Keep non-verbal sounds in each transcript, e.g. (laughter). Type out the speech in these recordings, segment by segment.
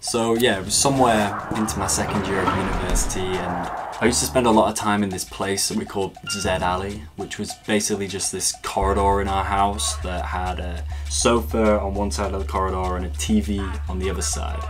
So yeah, it was somewhere into my second year of university and I used to spend a lot of time in this place that we called Z Alley, which was basically just this corridor in our house that had a sofa on one side of the corridor and a TV on the other side.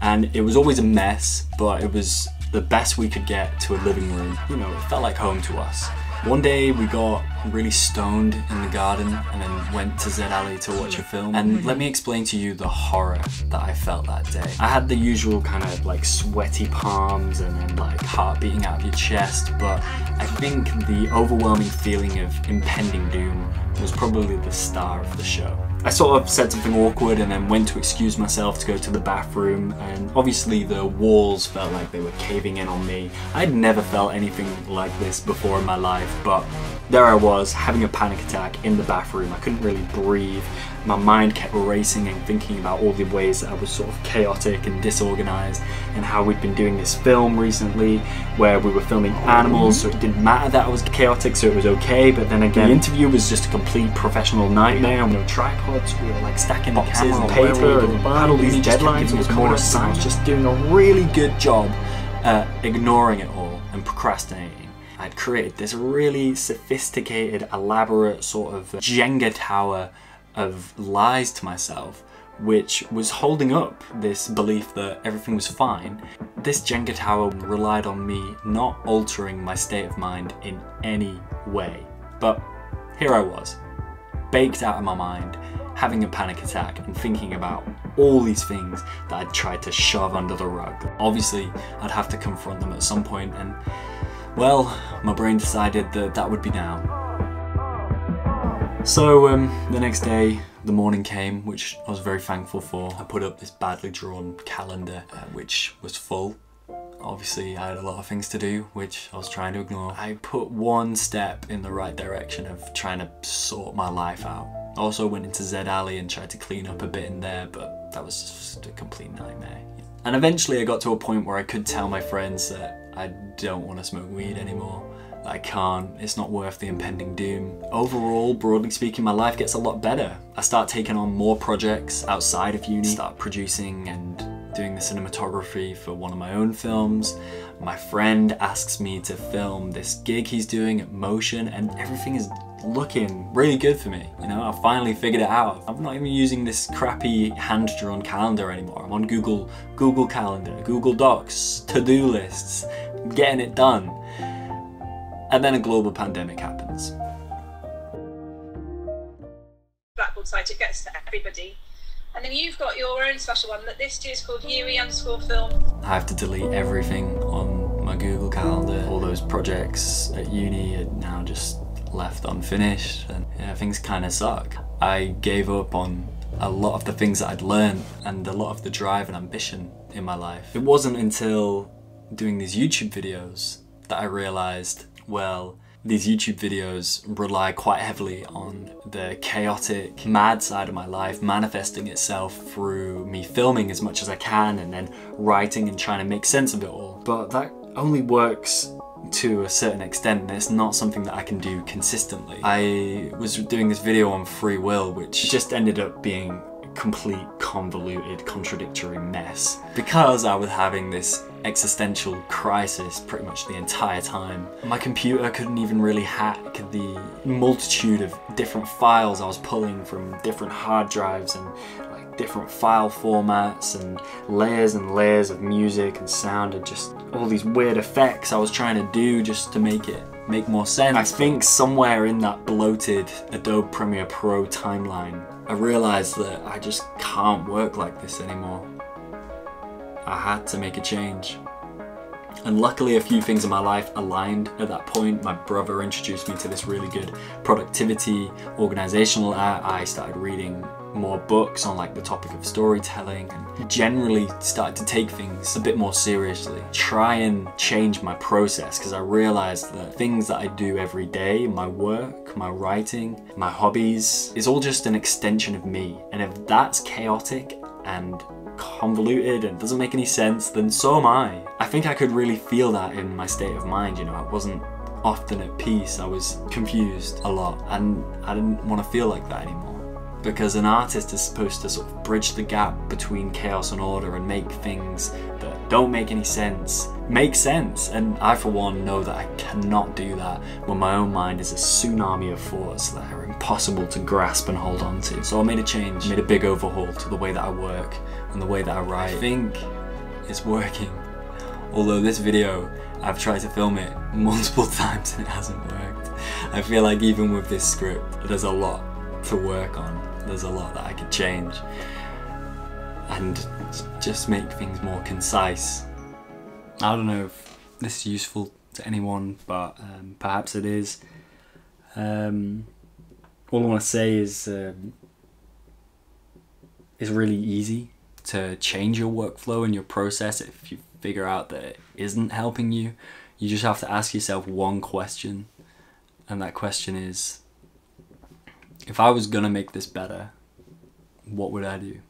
And it was always a mess, but it was the best we could get to a living room. You know, it felt like home to us. One day we got really stoned in the garden and then went to Z Alley to watch a film. And let me explain to you the horror that I felt that day. I had the usual kind of like sweaty palms and then like heart beating out of your chest, but I think the overwhelming feeling of impending doom was probably the star of the show. I sort of said something awkward and then went to excuse myself to go to the bathroom and obviously the walls felt like they were caving in on me. I'd never felt anything like this before in my life but there I was having a panic attack in the bathroom. I couldn't really breathe. My mind kept racing and thinking about all the ways that I was sort of chaotic and disorganized and how we'd been doing this film recently where we were filming animals so it didn't matter that I was chaotic so it was okay but then again the interview was just a complete professional nightmare. No tripods, we were like stacking boxes and paper and had all these deadlines and was more science just doing a really good job at ignoring it all and procrastinating. I'd created this really sophisticated, elaborate sort of Jenga tower of lies to myself which was holding up this belief that everything was fine. This Jenga tower relied on me not altering my state of mind in any way. But here I was, baked out of my mind, having a panic attack and thinking about all these things that I'd tried to shove under the rug. Obviously, I'd have to confront them at some point and well, my brain decided that that would be now. So um, the next day, the morning came, which I was very thankful for. I put up this badly drawn calendar, uh, which was full. Obviously, I had a lot of things to do, which I was trying to ignore. I put one step in the right direction of trying to sort my life out. I also went into Zed Alley and tried to clean up a bit in there, but that was just a complete nightmare. And eventually I got to a point where I could tell my friends that I don't want to smoke weed anymore. I can't, it's not worth the impending doom. Overall, broadly speaking, my life gets a lot better. I start taking on more projects outside of uni, start producing and doing the cinematography for one of my own films. My friend asks me to film this gig he's doing at Motion and everything is looking really good for me. You know, I finally figured it out. I'm not even using this crappy hand-drawn calendar anymore. I'm on Google, Google Calendar, Google Docs, to-do lists, getting it done. And then a global pandemic happens. Blackboard site, it gets to everybody. And then you've got your own special one that this year is called Yui underscore film. I have to delete everything on my Google Calendar. All those projects at uni are now just left unfinished and yeah, things kind of suck. I gave up on a lot of the things that I'd learned and a lot of the drive and ambition in my life. It wasn't until doing these YouTube videos that I realized, well, these YouTube videos rely quite heavily on the chaotic, mad side of my life manifesting itself through me filming as much as I can and then writing and trying to make sense of it all. But that only works to a certain extent and it's not something that I can do consistently. I was doing this video on free will which just ended up being complete convoluted contradictory mess because I was having this existential crisis pretty much the entire time. My computer couldn't even really hack the multitude of different files I was pulling from different hard drives and like different file formats and layers and layers of music and sound and just all these weird effects I was trying to do just to make it make more sense. I think somewhere in that bloated Adobe Premiere Pro timeline, I realized that I just can't work like this anymore. I had to make a change. And luckily a few things in my life aligned at that point. My brother introduced me to this really good productivity, organizational art. I started reading more books on like the topic of storytelling and generally started to take things a bit more seriously. Try and change my process because I realized that things that I do every day, my work, my writing, my hobbies, is all just an extension of me. And if that's chaotic and convoluted and doesn't make any sense, then so am I. I think I could really feel that in my state of mind, you know, I wasn't often at peace, I was confused a lot and I didn't want to feel like that anymore. Because an artist is supposed to sort of bridge the gap between chaos and order and make things that don't make any sense make sense. And I, for one, know that I cannot do that when my own mind is a tsunami of thoughts that are impossible to grasp and hold on to. So I made a change, made a big overhaul to the way that I work and the way that I write. I think it's working. Although this video, I've tried to film it multiple (laughs) times and it hasn't worked. I feel like even with this script, there's a lot to work on. There's a lot that I could change and just make things more concise. I don't know if this is useful to anyone, but um, perhaps it is. Um, all I want to say is um, it's really easy to change your workflow and your process if you figure out that it isn't helping you. You just have to ask yourself one question, and that question is if I was gonna make this better, what would I do?